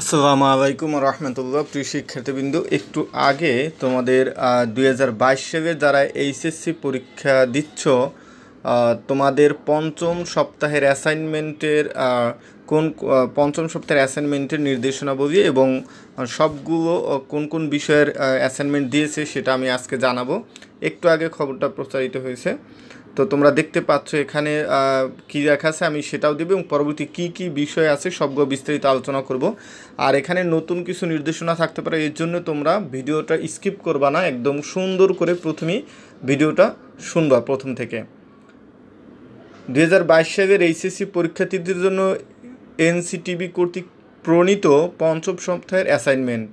আসসালামু আলাইকুম রহমতুল্লাহ প্রিয় শিক্ষার্থীবৃন্দ। একটু আগে তোমাদের দুই হাজার বাইশ সালে যারা এইচএসসি পরীক্ষা দিচ্ছ তোমাদের পঞ্চম সপ্তাহের অ্যাসাইনমেন্টের কোন পঞ্চম সপ্তাহের অ্যাসাইনমেন্টের নির্দেশনাবলী এবং সবগুলো কোন কোন বিষয়ের অ্যাসাইনমেন্ট দিয়েছে সেটা আমি আজকে জানাব। একটু আগে খবরটা প্রচারিত হয়েছে। তো তোমরা দেখতে পাচ্ছ এখানে কি লেখা আছে, আমি সেটাও দেবো এবং পরবর্তী কি কি বিষয় আছে সবগুলো বিস্তারিত আলোচনা করব। আর এখানে নতুন কিছু নির্দেশনা থাকতে পারে, এর জন্য তোমরা ভিডিওটা স্কিপ করবা না, একদম সুন্দর করে প্রথমেই ভিডিওটা শুনবা প্রথম থেকে। দু হাজার বাইশ সালের এইচএসসি পরীক্ষার্থীদের জন্য এনসিটিভি কর্তৃক প্রণীত পঞ্চম সপ্তাহের অ্যাসাইনমেন্ট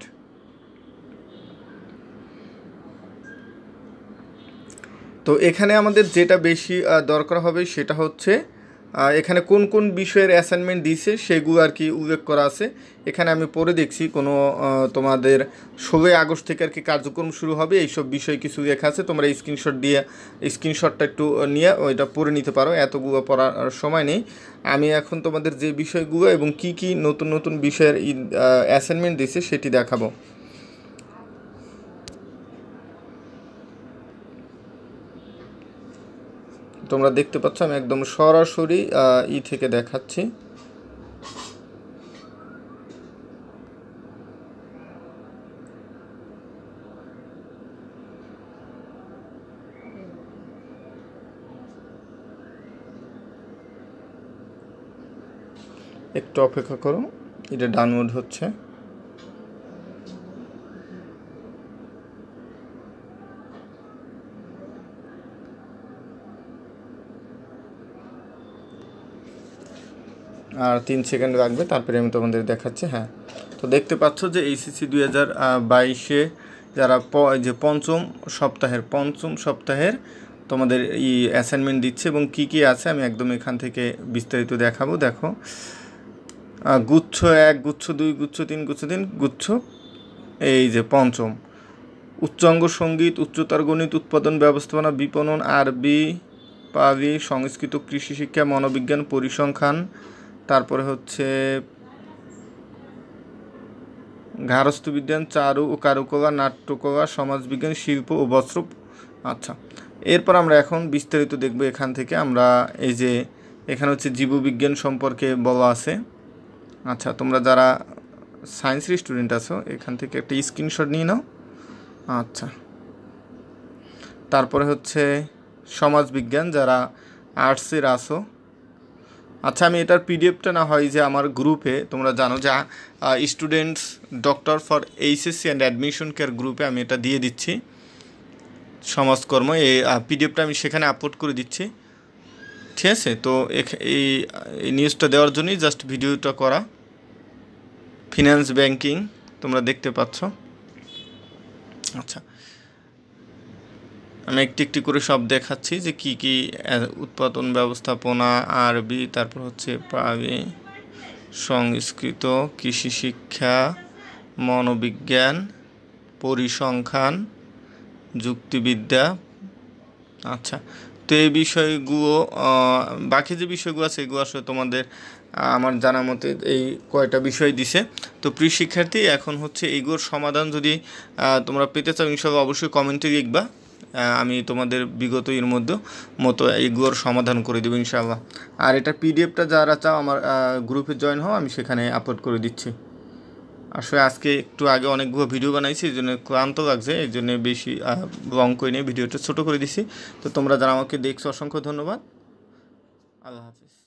তো এখানে আমাদের যেটা বেশি দরকার হবে সেটা হচ্ছে এখানে কোন কোন বিষয়ের অ্যাসাইনমেন্ট দিয়েছে সেগুলো আর কি উল্লেখ করা আছে। এখানে আমি পড়ে দেখছি কোনো তোমাদের ষোলোই আগস্ট থেকে আর কি কার্যক্রম শুরু হবে, এইসব বিষয় কিছু লেখা আছে, তোমরা স্ক্রিনশট দিয়ে স্ক্রিনশটটা একটু নিয়ে ওইটা পড়ে নিতে পারো, এতগুলো পড়ার সময় নেই। আমি এখন তোমাদের যে বিষয়গুলো এবং কি কি নতুন নতুন বিষয়ের অ্যাসাইনমেন্ট দিয়েছে সেটি দেখাবো। তোমরা দেখতে পাচ্ছ, আমি একদম সরাসরি ই থেকে দেখাচ্ছি। একটু অপেক্ষা করো, এটা ডাউনলোড হচ্ছে। আর তিন সেকেন্ড লাগবে তারপরে আমি তোমাদের দেখাচ্ছি হ্যাঁ। তো দেখতে পাচ্ছ যে এইসিসি দুই হাজার বাইশে যারা যে পঞ্চম সপ্তাহের পঞ্চম সপ্তাহের তোমাদের ই অ্যাসাইনমেন্ট দিচ্ছে এবং কি কি আছে আমি একদম এখান থেকে বিস্তারিত দেখাবো, দেখো। গুচ্ছ এক, গুচ্ছ দুই, গুচ্ছ তিন গুচ্ছ তিন, গুচ্ছ এই যে পঞ্চম। উচ্চাঙ্গ সংগীত, উচ্চতর গণিত, উৎপাদন, ব্যবস্থাপনা, বিপণন, আরবি পাবি সংস্কৃত, কৃষি শিক্ষা, মনোবিজ্ঞান, পরিসংখ্যান তারপরে হচ্ছে গার্হস্থ্য বিজ্ঞান, চারু ও কারুকলা, নাট্যকলা, সমাজবিজ্ঞান, শিল্প ও বস্ত্র। আচ্ছা এরপর আমরা এখন বিস্তারিত দেখব এখান থেকে। আমরা এই যে এখানে হচ্ছে জীববিজ্ঞান সম্পর্কে বলা আছে। আচ্ছা তোমরা যারা সায়েন্সের স্টুডেন্ট আছো, এখান থেকে একটা স্ক্রিনশট নিয়ে নাও। আচ্ছা তারপরে হচ্ছে সমাজবিজ্ঞান, যারা আর্টসের আসো আচ্ছা আমি এটার পিডিএফটা না হয় যে আমার গ্রুপে তোমরা জানো যে students doctor for HSC and admission care গ্রুপে আমি এটা দিয়ে দিচ্ছি। সমাজকর্ম এই পিডিএফটা আমি সেখানে আপলোড করে দিচ্ছি। ঠিক আছে? তো এই নিউজটা দেওয়ার জন্যই জাস্ট ভিডিওটা করা। ফিনান্স ব্যাংকিং তোমরা দেখতে পাচ্ছ। আচ্ছা। আমি একটি একটি করে সব দেখাচ্ছি যে কি কি উৎপাদন ব্যবস্থাপনা, আরবি, তারপর হচ্ছে প্রাবি, সংস্কৃত, কৃষি শিক্ষা, মনোবিজ্ঞান, পরিসংখ্যান, যুক্তিবিদ্যা। আচ্ছা তো এই বিষয়গুলো বাকি যে বিষয়গুলো আছে, এগুলো আসলে তোমাদের আমার জানা মতে এই কয়টা বিষয় দিছে। তো প্রিয় শিক্ষার্থী, এখন হচ্ছে এইগুলোর সমাধান যদি তোমরা পেতে চাও, ইনশাল্লাহ অবশ্যই কমেন্টে লিখবা। আমি তোমাদের বিগত এর মধ্যে মতো এগুলোর সমাধান করে দেবো ইনশাল্লাহ আর এটা পিডিএফটা যারা চাও, আমার গ্রুপে জয়েন হও, আমি সেখানে আপলোড করে দিচ্ছি। আসলে আজকে একটু আগে অনেকগুলো ভিডিও বানাইছি, এই জন্য ক্লান্ত লাগছে, এই জন্য বেশি লং করে নিয়ে ভিডিওটা ছোটো করে দিছি। তো তোমরা যারা আমাকে দেখছ, অসংখ্য ধন্যবাদ। আল্লাহ হাফিজ।